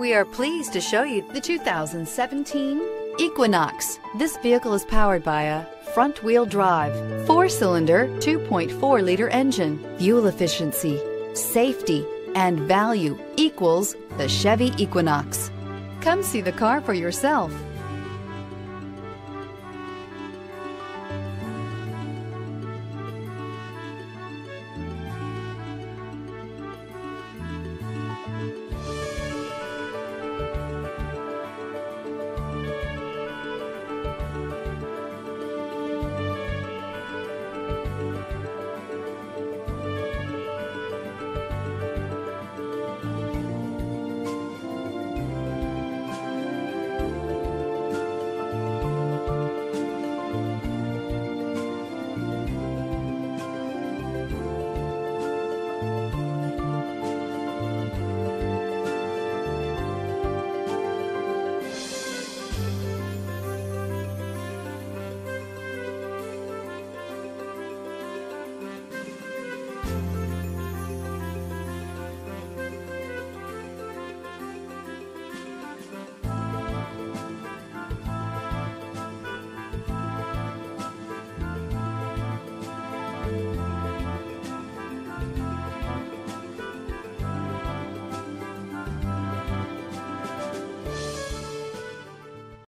We are pleased to show you the 2017 Equinox. This vehicle is powered by a front-wheel drive, four-cylinder, 2.4-liter engine. Fuel efficiency, safety, and value equals the Chevy Equinox. Come see the car for yourself.